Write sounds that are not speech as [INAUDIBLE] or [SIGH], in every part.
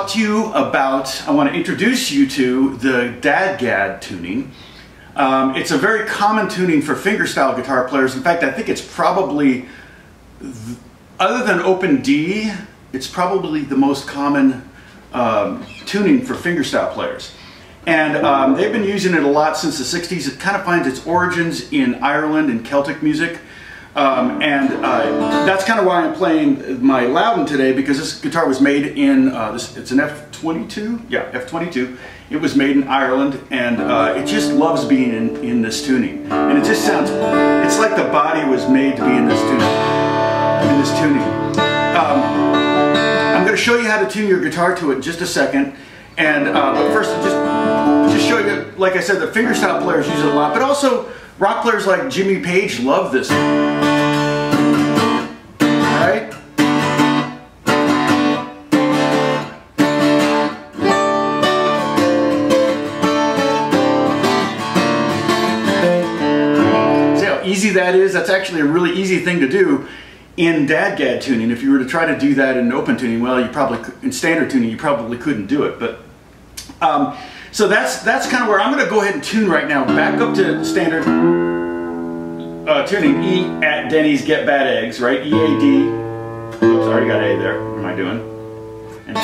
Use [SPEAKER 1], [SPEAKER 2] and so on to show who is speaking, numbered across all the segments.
[SPEAKER 1] to you about, I want to introduce you to the DADGAD tuning. Um, it's a very common tuning for fingerstyle guitar players. In fact, I think it's probably, other than open D, it's probably the most common um, tuning for fingerstyle players. And um, they've been using it a lot since the 60s. It kind of finds its origins in Ireland and Celtic music. Um, and uh, that's kind of why I'm playing my Lowden today because this guitar was made in, uh, this, it's an F22? Yeah, F22. It was made in Ireland and uh, it just loves being in, in this tuning. And it just sounds, it's like the body was made to be in this tuning. In this tuning. Um, I'm going to show you how to tune your guitar to it in just a second. And uh, but first, just just show you, like I said, the fingerstyle players use it a lot, but also rock players like Jimmy Page love this. Right? See how easy that is? That's actually a really easy thing to do in DADGAD tuning. If you were to try to do that in open tuning, well, you probably in standard tuning, you probably couldn't do it. But um, so that's that's kind of where I'm going to go ahead and tune right now. Back up to standard uh, tuning. E at Denny's Get Bad Eggs, right? E A D. Oops, I already got A there. What am I doing? And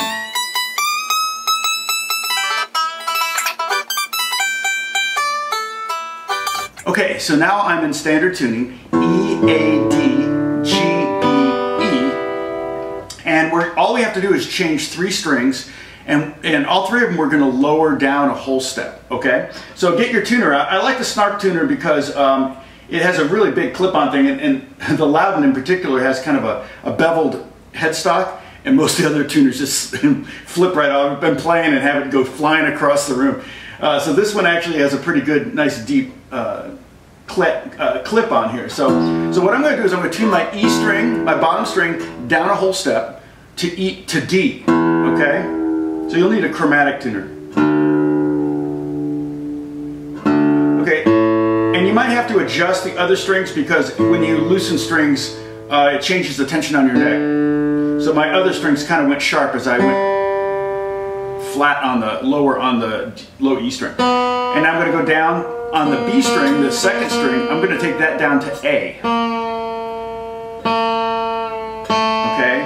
[SPEAKER 1] Okay, so now I'm in standard tuning. E A D G B E, and we're all we have to do is change three strings and, and all three of them we're going to lower down a whole step, okay? So get your tuner out. I like the Snark tuner because um, it has a really big clip-on thing, and, and, [LAUGHS] the Lowden in particular has kind of a, a beveled headstock, and most of the other tuners just [LAUGHS] flip right off. I've been playing and have it go flying across the room. Uh, so this one actually has a pretty good, nice deep uh, clip, uh, clip on here. So, so what I'm going to do is I'm going to tune my E string, my bottom string, down a whole step to E to D, okay? So you'll need a chromatic tuner. Okay, and you might have to adjust the other strings because when you loosen strings, uh, it changes the tension on your neck. So my other strings kind of went sharp as I went flat on the lower on the low E string. And I'm going to go down on the B string, the second string, I'm going to take that down to A. Okay?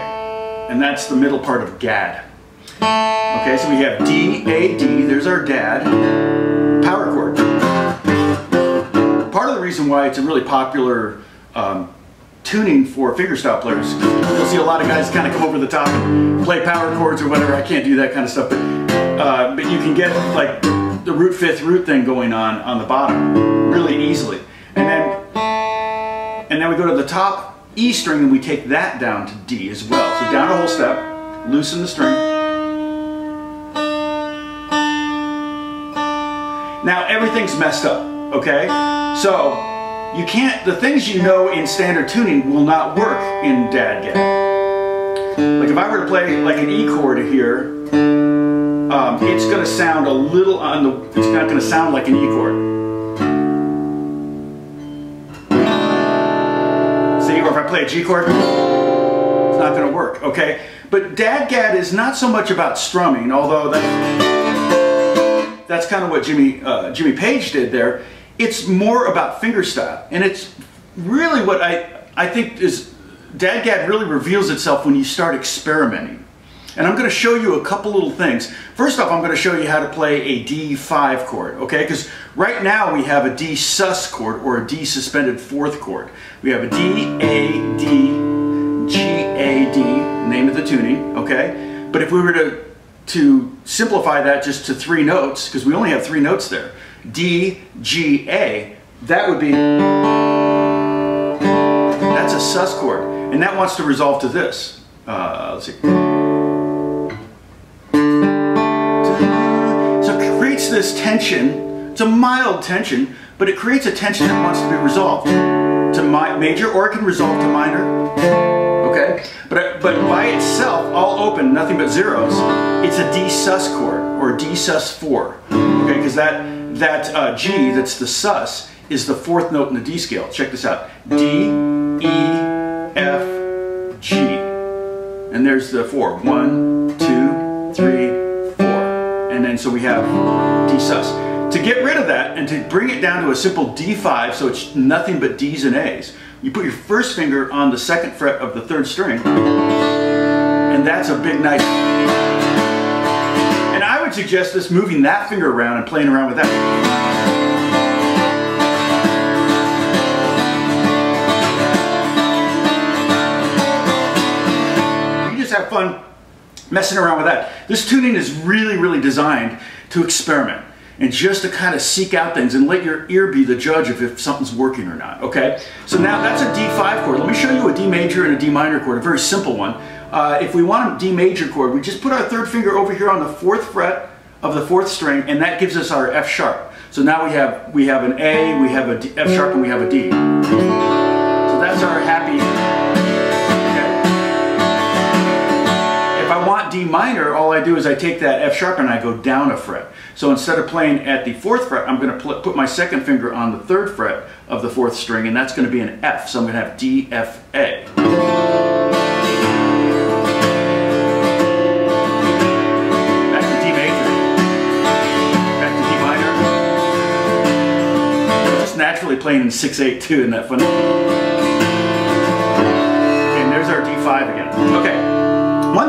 [SPEAKER 1] And that's the middle part of GAD. Okay, so we have D, A, D, there's our dad, power chord. Part of the reason why it's a really popular um, tuning for fingerstyle players, you'll see a lot of guys kind of come over the top and play power chords or whatever, I can't do that kind of stuff, but, uh, but you can get like the root fifth root thing going on on the bottom really easily. And then, and then we go to the top E string and we take that down to D as well. So down a whole step, loosen the string, Now everything's messed up, okay? So you can't, the things you know in standard tuning will not work in DADGAD. Like if I were to play like an E chord here, um, it's going to sound a little on the, it's not going to sound like an E chord. See, or if I play a G chord, it's not going to work, okay? But DADGAD is not so much about strumming, although that that's kind of what Jimmy, uh, Jimmy Page did there. It's more about fingerstyle. And it's really what I, I think is, DADGAD really reveals itself when you start experimenting. And I'm going to show you a couple little things. First off, I'm going to show you how to play a D5 chord, okay? Because right now we have a D sus chord or a D suspended fourth chord. We have a D, A, D, G, A, D, name of the tuning, okay? But if we were to to simplify that just to three notes, because we only have three notes there, D, G, A, that would be, that's a sus chord. And that wants to resolve to this. Uh, let's see. So it creates this tension, it's a mild tension, but it creates a tension that wants to be resolved to major or it can resolve to minor okay? But, but by itself, all open, nothing but zeros, it's a D sus chord, or D sus 4, okay? Because that, that uh, G, that's the sus, is the fourth note in the D scale. Check this out. D, E, F, G. And there's the four. One, two, three, four. And then so we have D sus. To get rid of that and to bring it down to a simple D5 so it's nothing but D's and A's, you put your first finger on the second fret of the third string and that's a big nice and I would suggest this moving that finger around and playing around with that. You just have fun messing around with that. This tuning is really, really designed to experiment and just to kind of seek out things and let your ear be the judge of if something's working or not, okay? So now that's a D5 chord. Let me show you a D major and a D minor chord, a very simple one. Uh, if we want a D major chord, we just put our third finger over here on the fourth fret of the fourth string and that gives us our F sharp. So now we have, we have an A, we have a D, F sharp, and we have a D. So that's our happy minor, all I do is I take that F sharp and I go down a fret. So instead of playing at the fourth fret, I'm going to put my second finger on the third fret of the fourth string, and that's going to be an F. So I'm going to have D, F, A. Naturally playing in 6-8 too, isn't that funny? And there's our D5 again. Okay.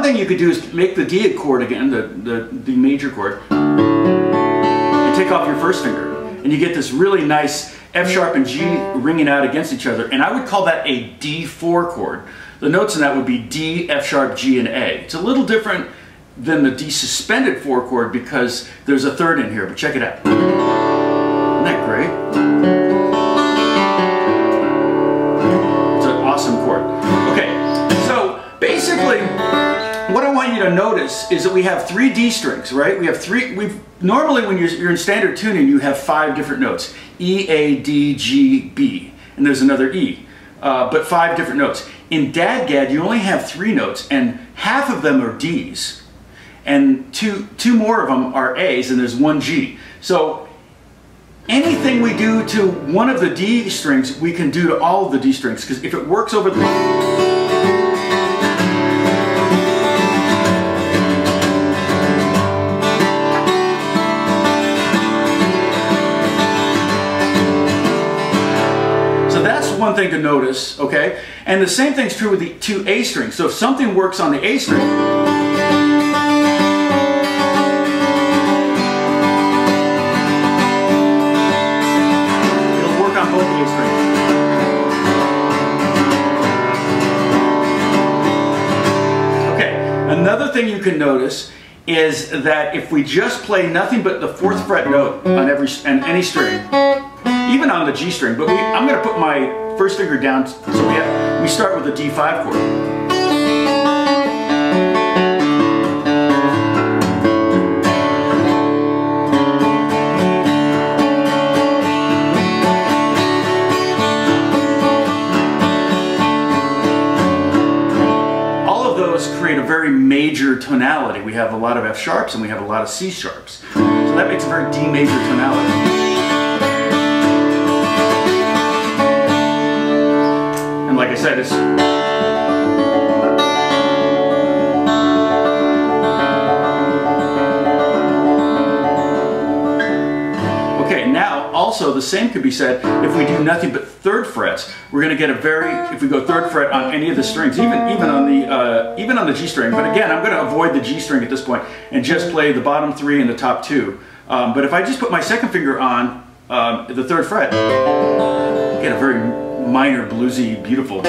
[SPEAKER 1] Thing you could do is make the D chord again, the, the, the major chord, and take off your first finger. And you get this really nice F sharp and G ringing out against each other. And I would call that a D4 chord. The notes in that would be D, F sharp, G, and A. It's a little different than the D suspended 4 chord because there's a third in here, but check it out. Isn't that great? Notice is that we have three D strings, right? We have three, we've, normally when you're, you're in standard tuning, you have five different notes. E, A, D, G, B, and there's another E, uh, but five different notes. In DADGAD, you only have three notes, and half of them are Ds, and two, two more of them are As, and there's one G. So anything we do to one of the D strings, we can do to all of the D strings, because if it works over the thing to notice, okay? And the same thing's true with the two A strings. So if something works on the A string, it'll work on both the A strings. Okay, another thing you can notice is that if we just play nothing but the fourth fret note on every and any string, even on the G string, but we, I'm going to put my first finger down, so we, have, we start with a D5 chord. All of those create a very major tonality. We have a lot of F sharps and we have a lot of C sharps. So that makes a very D major tonality. Okay, now also the same could be said if we do nothing but third frets. We're going to get a very, if we go third fret on any of the strings, even even on the uh, even on the G string. But again, I'm going to avoid the G string at this point and just play the bottom three and the top two. Um, but if I just put my second finger on um, the third fret, get a very minor, bluesy, beautiful.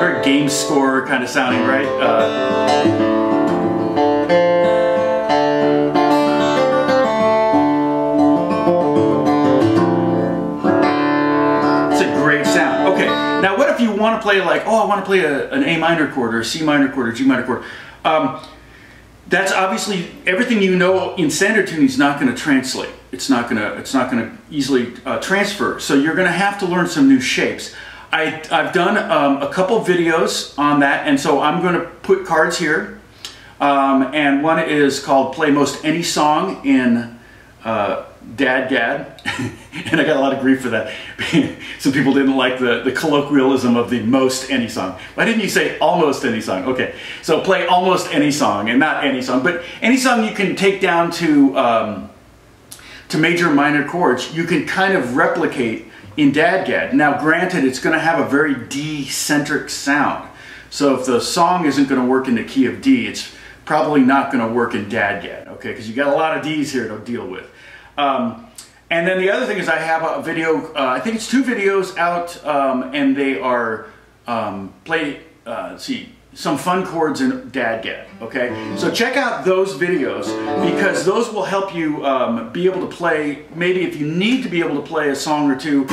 [SPEAKER 1] Very game score kind of sounding, right? Uh, play like, oh, I want to play a, an A minor chord or a C minor chord or G minor chord, um, that's obviously everything you know in standard tuning is not going to translate. It's not going to it's not going to easily uh, transfer. So you're going to have to learn some new shapes. I, I've done um, a couple videos on that, and so I'm going to put cards here. Um, and one is called Play Most Any Song in uh, DADGAD. [LAUGHS] and I got a lot of grief for that. [LAUGHS] Some people didn't like the, the colloquialism of the most any song. Why didn't you say almost any song? Okay, so play almost any song and not any song. But any song you can take down to, um, to major minor chords, you can kind of replicate in DADGAD. Now granted, it's going to have a very D-centric sound. So if the song isn't going to work in the key of D, it's probably not going to work in DADGAD, okay? Because you got a lot of D's here to deal with. Um, and then the other thing is I have a video, uh, I think it's two videos out, um, and they are um, play, uh, see, some fun chords in DADGAD, okay? So check out those videos because those will help you um, be able to play, maybe if you need to be able to play a song or two,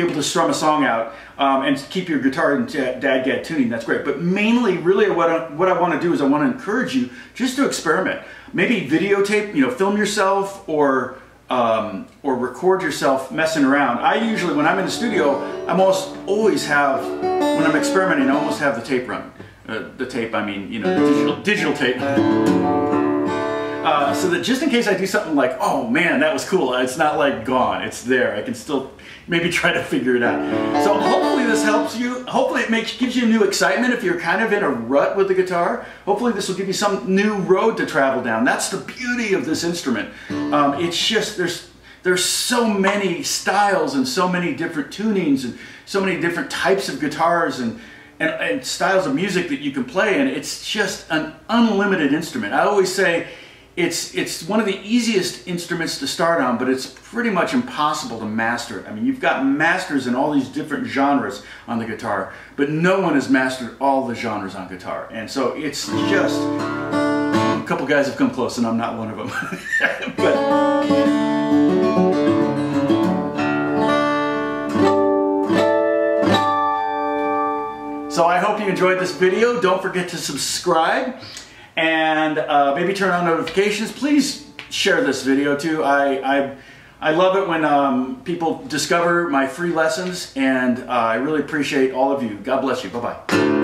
[SPEAKER 1] able to strum a song out um, and keep your guitar in DADGAD tuning, that's great. But mainly, really what I, what I want to do is I want to encourage you just to experiment. Maybe videotape, you know, film yourself or um, or record yourself messing around. I usually, when I'm in the studio, I'm almost always have, when I'm experimenting, I almost have the tape running. Uh, the tape, I mean, you know, digital, digital tape. Uh, so that just in case I do something like, oh man, that was cool, it's not like gone, it's there. I can still maybe try to figure it out. So hopefully this helps you. Hopefully it makes gives you a new excitement if you're kind of in a rut with the guitar. Hopefully this will give you some new road to travel down. That's the beauty of this instrument. Um, it's just, there's, there's so many styles and so many different tunings and so many different types of guitars and, and, and styles of music that you can play and it's just an unlimited instrument. I always say it's, it's one of the easiest instruments to start on, but it's pretty much impossible to master it. I mean, you've got masters in all these different genres on the guitar, but no one has mastered all the genres on guitar. And so it's just, a couple guys have come close and I'm not one of them. [LAUGHS] but, So I hope you enjoyed this video. Don't forget to subscribe and uh, maybe turn on notifications. Please share this video too. I, I, I love it when um, people discover my free lessons and uh, I really appreciate all of you. God bless you. Bye-bye.